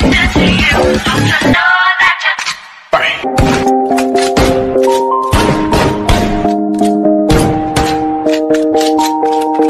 addicted to you. Just know that you're.